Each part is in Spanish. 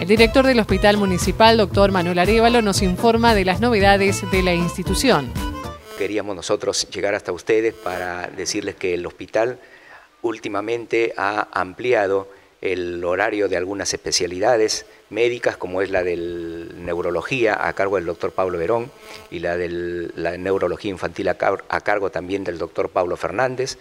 El director del Hospital Municipal, doctor Manuel Arevalo, nos informa de las novedades de la institución. Queríamos nosotros llegar hasta ustedes para decirles que el hospital últimamente ha ampliado el horario de algunas especialidades médicas, como es la de neurología a cargo del doctor Pablo Verón y la de la neurología infantil a, cargo también del doctor Pablo Fernández.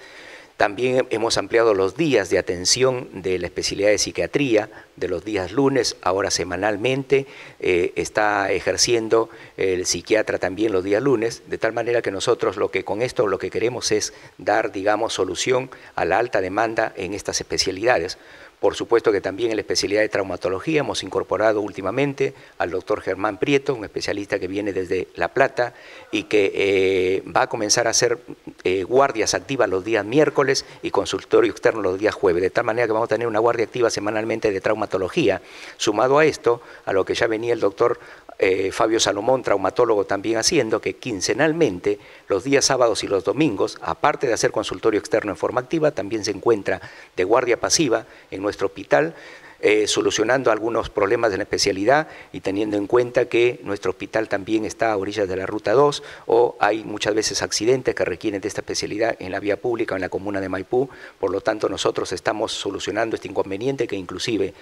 También hemos ampliado los días de atención de la especialidad de psiquiatría, de los días lunes, ahora semanalmente, eh, está ejerciendo el psiquiatra también los días lunes, de tal manera que nosotros lo que con esto lo que queremos es dar, digamos, solución a la alta demanda en estas especialidades. Por supuesto que también en la especialidad de traumatología hemos incorporado últimamente al doctor Germán Prieto, un especialista que viene desde La Plata y que eh, va a comenzar a hacer eh, guardias activas los días miércoles y consultorio externo los días jueves, de tal manera que vamos a tener una guardia activa semanalmente de traumatología. Sumado a esto, a lo que ya venía el doctor eh, Fabio Salomón, traumatólogo, también haciendo, que quincenalmente, los días sábados y los domingos, aparte de hacer consultorio externo en forma activa, también se encuentra de guardia pasiva en nuestro hospital eh, solucionando algunos problemas de la especialidad y teniendo en cuenta que nuestro hospital también está a orillas de la Ruta 2 o hay muchas veces accidentes que requieren de esta especialidad en la vía pública en la comuna de Maipú, por lo tanto nosotros estamos solucionando este inconveniente que inclusive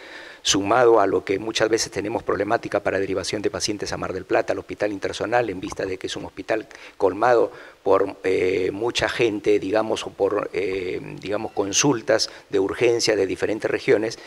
sumado a lo que muchas veces tenemos problemática para derivación de pacientes a Mar del Plata, al Hospital Internacional, en vista de que es un hospital colmado por eh, mucha gente, digamos, o por, eh, digamos, consultas de urgencia de diferentes regiones,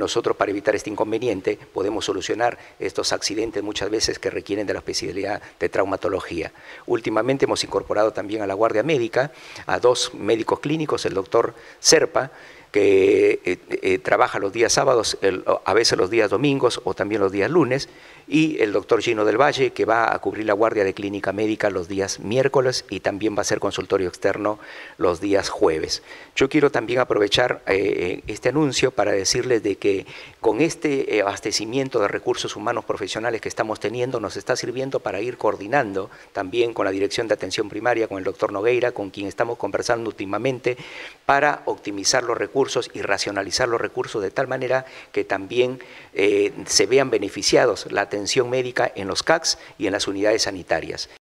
nosotros para evitar este inconveniente podemos solucionar estos accidentes muchas veces que requieren de la especialidad de traumatología. Últimamente hemos incorporado también a la Guardia Médica a dos médicos clínicos, el doctor Serpa, que eh, eh, trabaja los días sábados, a veces los días domingos o también los días lunes, y el doctor Gino del Valle, que va a cubrir la guardia de clínica médica los días miércoles y también va a ser consultorio externo los días jueves. Yo quiero también aprovechar eh, este anuncio para decirles de que con este abastecimiento de recursos humanos profesionales que estamos teniendo, nos está sirviendo para ir coordinando también con la Dirección de Atención Primaria, con el doctor Nogueira, con quien estamos conversando últimamente, para optimizar los recursos y racionalizar los recursos de tal manera que también eh, se vean beneficiados la atención médica en los CACs y en las unidades sanitarias.